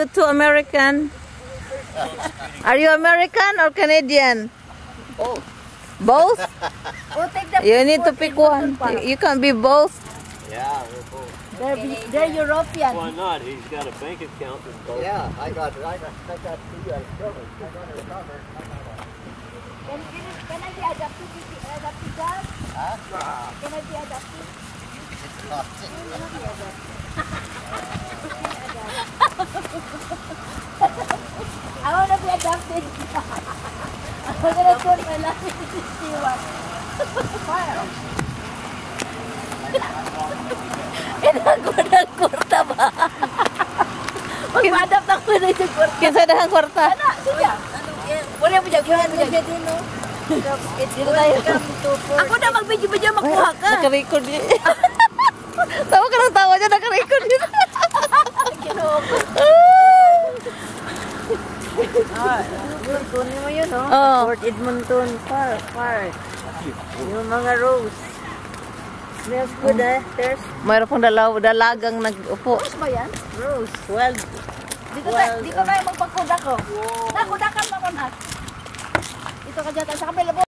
you two American? Are you American or Canadian? Both. Both? Take You need to pick one. You, you can't be both. Yeah, we're both. They're, they're European. Why not? He's got a bank account in both. Yeah, I got it. I got, I got two uh, children. I got it covered. Can, can, it- can I be adopted? Adopted dad? Huh? Can I be adopted? Be adopted. I'm gonna put my last name to Stewart. Kinagurang-kurta ba? Mag-adapt ako na yung kurta. Kinsa dahang kwarta? Ano? Sige. Wala mo dyan. Wala mo dyan. Ako na mag-video-video makuha ka. Naka-record yun. Yun, kunin mo yun, oh. Oo. Fort Edmonton Park. Park. Yung mga rose. Smells good, eh. There's Mayroon pong dalaw, dalagang nag-upo. rose ba yan? Rose. Wild. Dito, tayo, dito tayo magpagkuda ko. Nakudakan mo ko na. Dito ka dyan, sa kabila mo.